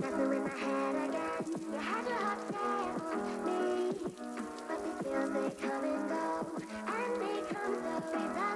but these feels they come and go, and they come so easily.